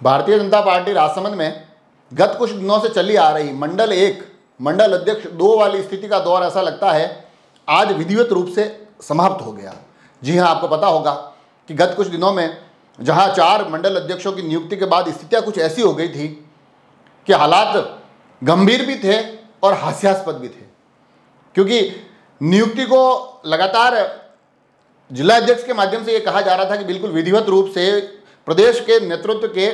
Bharatiya Janata party Rajsamand में गत कुछ दिनों से चली आ रही मंडल एक, मंडल अध्यक्ष दो वाली स्थिति का दौर ऐसा लगता है, आज विधिवत रूप से समाप्त हो गया। जी हाँ आपको पता होगा कि गत कुछ दिनों में जहाँ चार मंडल अध्यक्षों की नियुक्ति के बाद स्थितियाँ कुछ ऐसी हो गई थी कि हालात गंभीर भी थे और हास्यास्पद भी थे। क्योंकि नियुक्ति को लगातार जिला अध्यक्ष के माध्यम से ये कहा जा रहा था कि बिल्कुल विधिवत रूप से प्रदेश के नेतृत्व के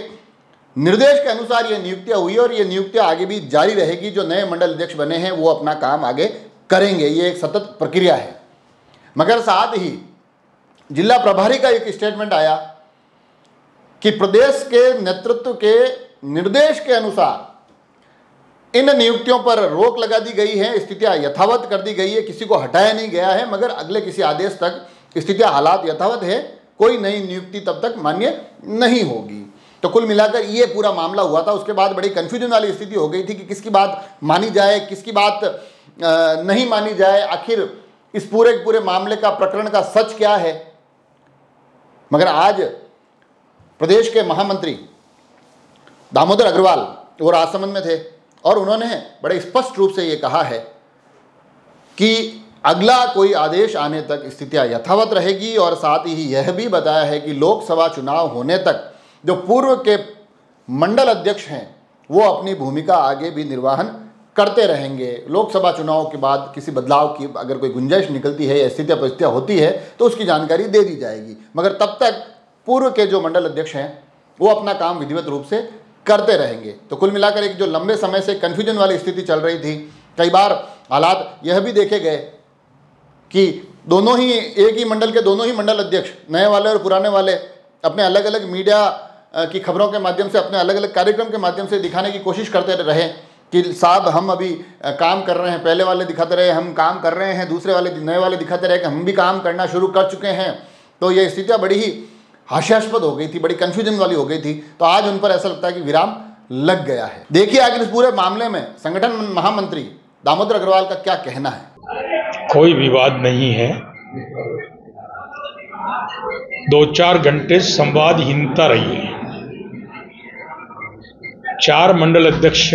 निर्देश के अनुसार ये नियुक्तियाँ हुई और ये नियुक्तियाँ आगे भी जारी रहेगी। जो नए मंडल अध्यक्ष बने हैं, वो अपना काम आगे करेंगे। ये एक सतत प्रक्रिया है। मगर साथ ही जिला प्रभारी का एक स्टेटमेंट आया कि प्रदेश के नेतृत्व के निर्देश के अनुसार इन नियुक्तियों पर रोक लगा दी गई है। स्थितियाँ यथावत कर दी गई है। किसी को हटाया नहीं गया है, मगर अगले किसी आदेश तक स्थितियाँ हालात यथावत है। कोई नई नियुक्ति तब तक मान्य नहीं होगी। तो कुल मिलाकर ये पूरा मामला हुआ था, उसके बाद बड़ी कन्फ्यूज़न वाली स्थिति हो गई थी कि किसकी बात मानी जाए, किसकी बात नहीं मानी जाए, आखिर इस पूरे पूरे मामले का प्रकरण का सच क्या है? मगर आज प्रदेश के महामंत्री दामोदर अग्रवाल वो राजसमंद में थे और उन्होंने बड़े स्पष्ट रूप से ये कहा है कि अगला कोई आदेश आने तक स्थितियाँ यथावत रहेगी और साथ ही यह भी बताया है कि लोकसभा चुनाव होने तक जो पूर्व के मंडल अध्यक्ष हैं, वो अपनी भूमिका आगे भी निर्वाहन करते रहेंगे। लोकसभा चुनाव के बाद किसी बदलाव की अगर कोई गुंजाइश निकलती है या स्थितियाँ परिस्थितियाँ होती है तो उसकी जानकारी दे दी जाएगी। मगर तब तक पूर्व के जो मंडल अध्यक्ष हैं, वो अपना काम विधिवत रूप से करते रहेंगे। तो कुल मिलाकर एक जो लंबे समय से कन्फ्यूज़न वाली स्थिति चल रही थी, कई बार हालात यह भी देखे गए कि दोनों ही, एक ही मंडल के दोनों ही मंडल अध्यक्ष, नए वाले और पुराने वाले, अपने अलग अलग मीडिया की खबरों के माध्यम से, अपने अलग अलग कार्यक्रम के माध्यम से दिखाने की कोशिश करते रहे कि साहब हम अभी काम कर रहे हैं, पहले वाले दिखाते रहे, हम काम कर रहे हैं, दूसरे वाले, नए वाले दिखाते रहे कि हम भी काम करना शुरू कर चुके हैं। तो ये स्थितियाँ बड़ी ही हास्यास्पद हो गई थी, बड़ी कन्फ्यूज़न वाली हो गई थी। तो आज उन पर ऐसा लगता है कि विराम लग गया है। देखिए आखिर इस पूरे मामले में संगठन महामंत्री दामोदर अग्रवाल का क्या कहना है? कोई विवाद नहीं है। दो चार घंटे संवादहीनता रही है। चार मंडल अध्यक्ष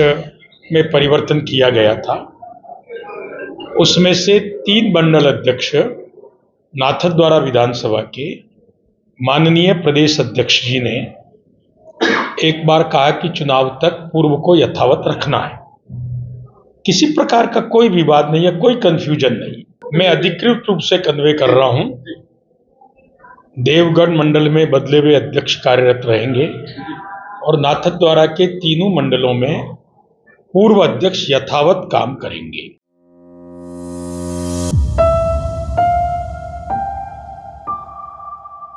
में परिवर्तन किया गया था। उसमें से तीन मंडल अध्यक्ष नाथक द्वारा विधानसभा के माननीय प्रदेश अध्यक्ष जी ने एक बार कहा कि चुनाव तक पूर्व को यथावत रखना है। किसी प्रकार का कोई विवाद नहीं है कोई कंफ्यूजन नहीं। मैं अधिकृत रूप से कन्वे कर रहा हूँ। देवगढ़ मंडल में बदले हुए अध्यक्ष कार्यरत रहेंगे और नाथद्वारा के तीनों मंडलों में पूर्व अध्यक्ष यथावत काम करेंगे।